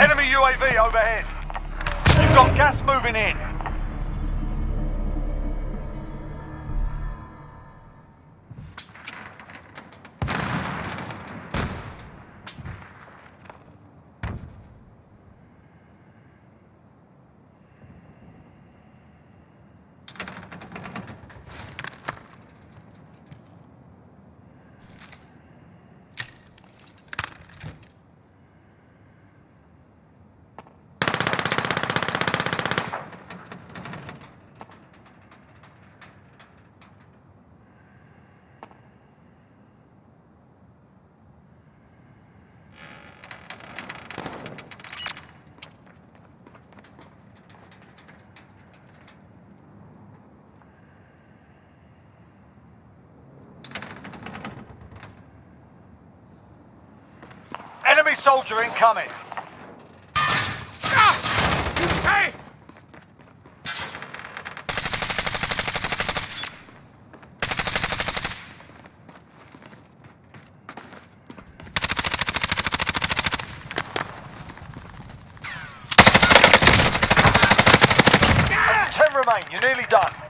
Enemy UAV overhead. You've got gas moving in. Enemy soldier incoming. Hey! Ten remain. You're nearly done.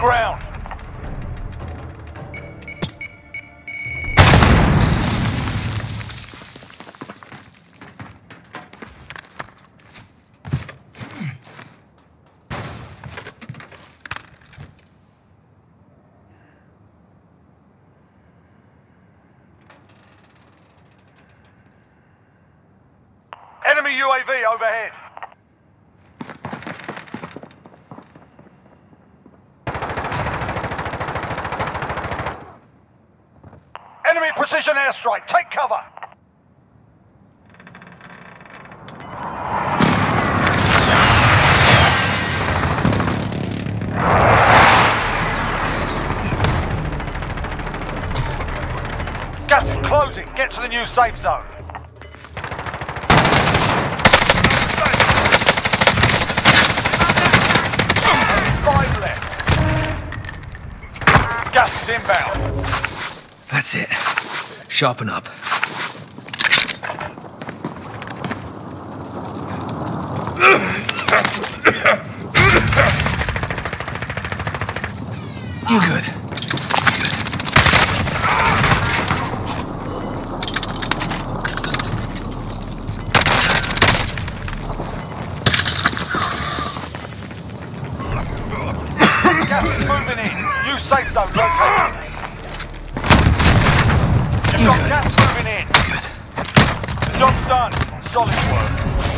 Ground. Enemy UAV overhead. Enemy precision airstrike. Take cover. Gas is closing. Get to the new safe zone. Five left. Gas is inbound. That's it. Sharpen up. You good? Gas is moving in. New safe zone located. Good. Job's done. Solid work.